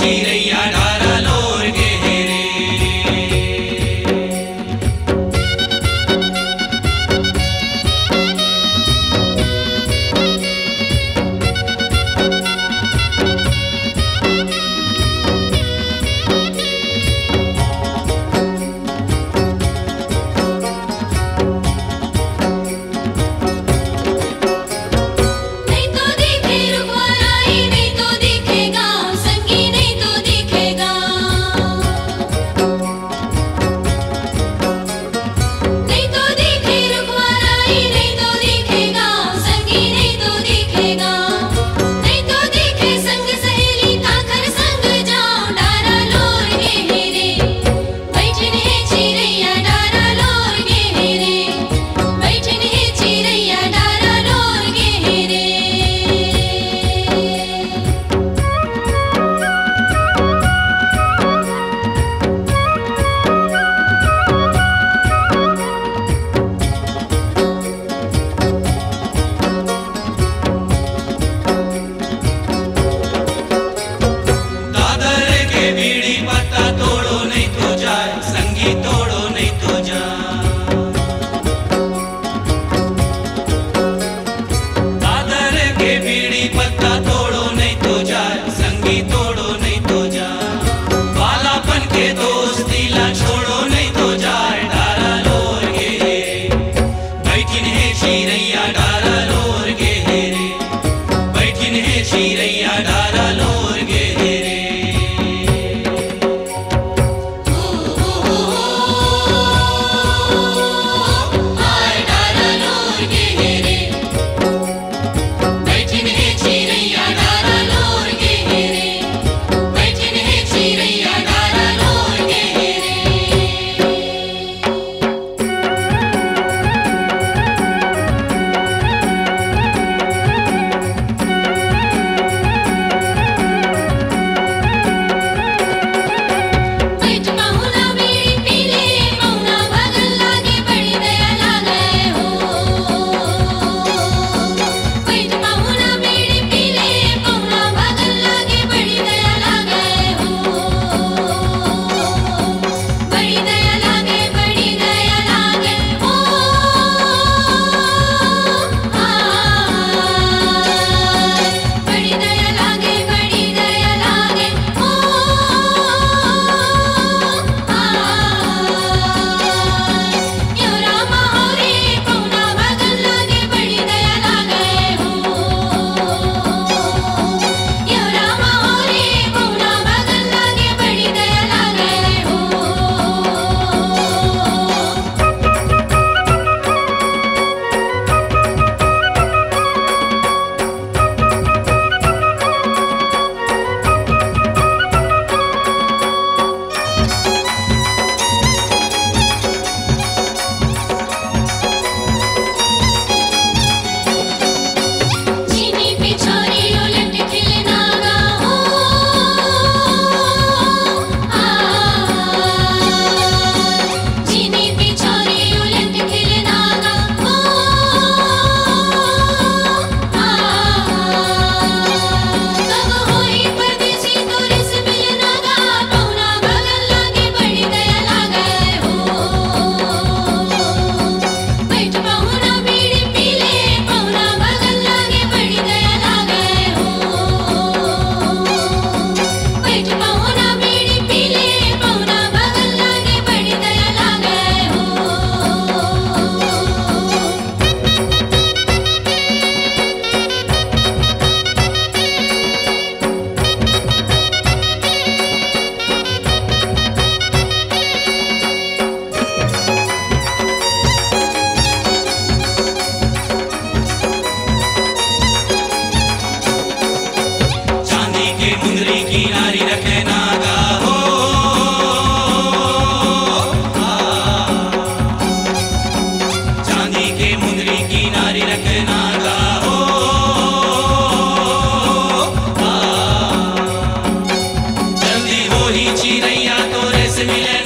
Genie. ही चिड़ैया तोरे से मिले।